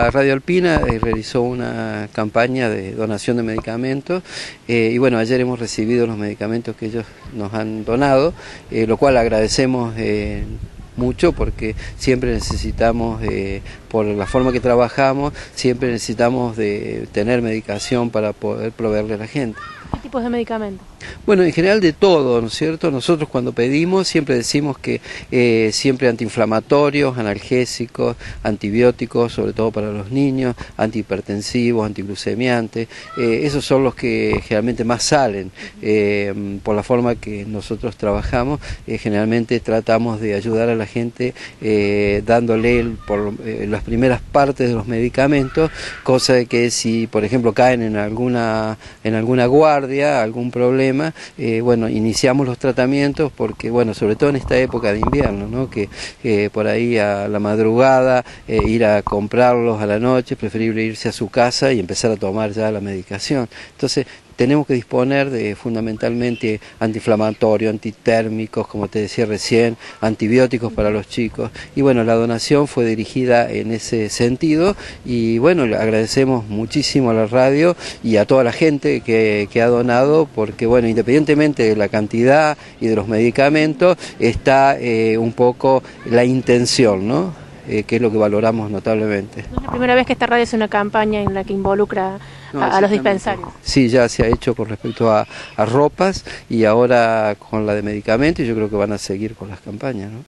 La Radio Alpina eh, realizó una campaña de donación de medicamentos eh, y bueno, ayer hemos recibido los medicamentos que ellos nos han donado, eh, lo cual agradecemos mucho porque siempre necesitamos, por la forma que trabajamos, siempre necesitamos de tener medicación para poder proveerle a la gente. ¿Qué tipos de medicamentos? Bueno, en general de todo, ¿no es cierto? Nosotros cuando pedimos siempre decimos que eh, siempre antiinflamatorios, analgésicos, antibióticos, sobre todo para los niños, antihipertensivos, antiglucemiantes, eh, esos son los que generalmente más salen. Eh, por la forma que nosotros trabajamos, generalmente tratamos de ayudar a la gente dándole por las primeras partes de los medicamentos, cosa de que si, por ejemplo, caen en alguna, en alguna guardia, algún problema, eh, bueno, iniciamos los tratamientos porque, bueno, sobre todo en esta época de invierno, ¿no? que, por ahí a la madrugada eh, ir a comprarlos a la noche, preferible irse a su casa y empezar a tomar ya la medicación. Entonces, tenemos que disponer de fundamentalmente antiinflamatorios, antitérmicos, como te decía recién, antibióticos para los chicos. Y bueno, la donación fue dirigida en ese sentido y bueno, le agradecemos muchísimo a la radio y a toda la gente que, ha donado porque bueno, independientemente de la cantidad y de los medicamentos, está eh, un poco la intención, ¿no? Eh, que es lo que valoramos notablemente. es la primera vez que esta radio hace una campaña en la que involucra a, los dispensarios. Sí, ya se ha hecho con respecto a, a ropas y ahora con la de medicamentos y yo creo que van a seguir con las campañas. ¿no?